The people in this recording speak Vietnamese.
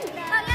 live